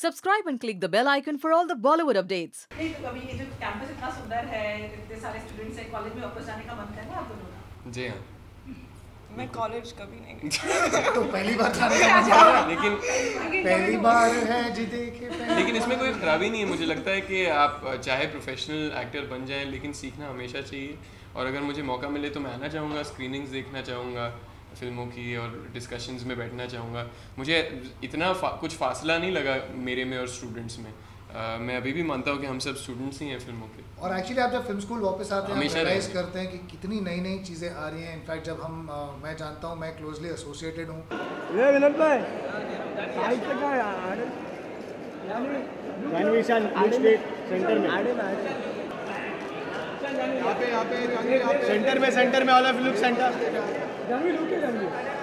Subscribe and click the bell icon for all the Bollywood updates. नहीं तो अभी ये जो कैंपस इतना सुंदर है इतने सारे स्टूडेंट्स हैं कॉलेज में वापस जाने का मन कर रहा है आप दोनों का? जी हाँ। मैं कॉलेज कभी नहीं गई। तो पहली बार जाने का मज़ा आ रहा है। लेकिन पहली बार है जी देखे पहली लेकिन इसमें कोई खराबी नहीं है मुझे लगता है कि आप चाहे प्रोफेशनल एक्टर बन जाएँ लेकिन सीखना हमेशा चाहिए। और अगर मुझे मौका मिले तो मैं आना चाहूँगा स्क्रीनिंग्स देखना चाहूँगा। फ़िल्मों की और डिस्कशंस में बैठना चाहूँगा। मुझे इतना फा, कुछ फासला नहीं लगा मेरे में और स्टूडेंट्स में। अ, मैं अभी भी मानता हूँ कि हम सब स्टूडेंट्स ही हैं फ़िल्मों के। और एक्चुअली आप जब फ़िल्म स्कूल वापस आते हैं हमेशा रियलाइज़ करते हैं कि कितनी नई नई चीज़ें आ रही हैं। इनफैक्ट जब हम अ, मैं जानता हूँ मैं क्लोजली एसोसिएटेड हूँ। में। सेंटर में सेंटर में वाला फ़िल्म सेंटर जानवी लुके जानवी